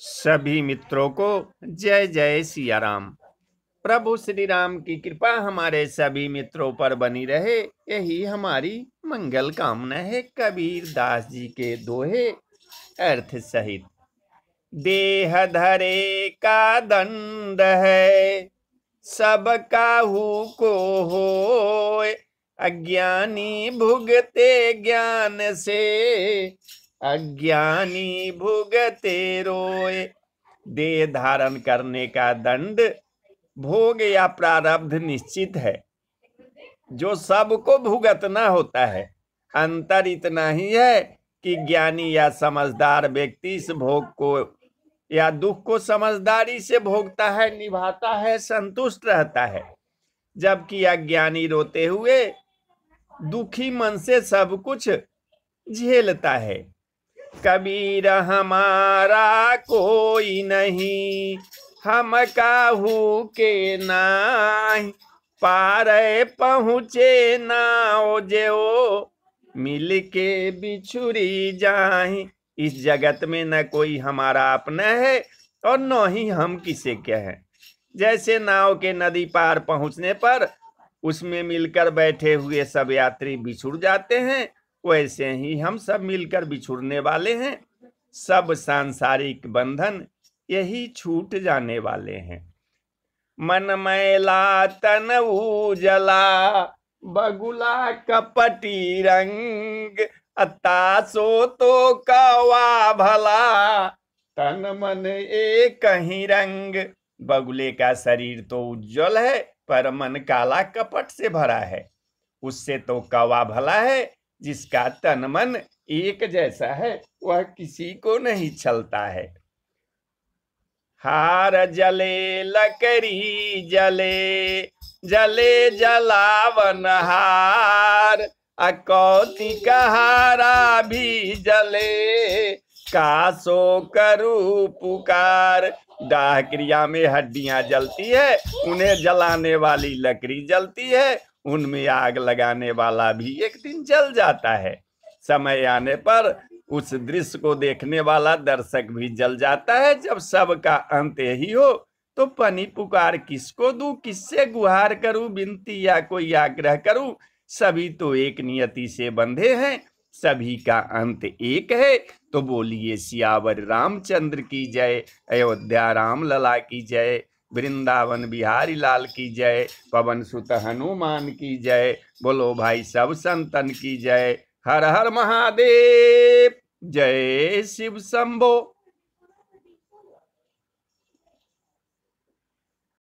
सभी मित्रों को जय जय सिया राम प्रभु श्री राम की कृपा हमारे सभी मित्रों पर बनी रहे, यही हमारी मंगल कामना है, कबीर दास जी के दोहे अर्थ सहित। देह धरे का दंड है, सब काहू को हो अज्ञानी भुगते ज्ञान से। अज्ञानी भुगते रोए। देह धारण करने का दंड, भोग या प्रारब्ध निश्चित है। जो सबको भुगतना होता है। अंतर इतना ही है कि ज्ञानी या समझदार व्यक्ति इस भोग को या दुख को समझदारी से भोगता है, निभाता है, संतुष्ट रहता है। जबकि अज्ञानी रोते हुए दुखी मन से सब कुछ झेलता है। कबीर हमारा कोई नहीं, हम काहू के नाई। पार पहुँचे नाओ जो मिल के बिछुरी जाए इस जगत में न कोई हमारा अपना है, और न ही हम किसे क्या है। जैसे नाव के नदी पार पहुँचने पर, उसमें मिलकर बैठे हुए सब यात्री बिछुड़ जाते हैं वैसे ही हम सब मिलकर बिछुड़ने वाले हैं। सब सांसारिक बंधन यही छूट जाने वाले हैं। मन मैला, तन उजला, बगुला कपटी रंग अतासो तो कवा भला। तन मन एक ही रंग, बगुले का शरीर तो उज्जवल है, पर मन काला कपट से भरा है। उससे तो कवा भला है जिसका तन मन एक जैसा है, वह किसी को नहीं छलता है। हार जले लकड़ी जले जले जलावन हार अकौती कहारा भी जले। कासो करू पुकार दाह क्रिया में हड्डियाँ जलती है, उन्हें जलाने वाली लकड़ी जलती है। उनमें आग लगाने वाला भी एक दिन जल जाता है। समय आने पर उस दृश्य को देखने वाला दर्शक भी जल जाता है। जब सबका अंत यही हो तो पनी पुकार किसको दू, किससे गुहार करूँ विनती या कोई आग्रह करूँ? सभी तो एक नियति से बंधे हैं। सभी का अंत एक है। तो बोलिए सियावर रामचंद्र की जय, अयोध्या राम लला की जय। वृंदावन बिहारी लाल की जय, पवन सुत हनुमान की जय, बोलो भाई सब संतन की जय। हर हर महादेव, जय शिव शंभो।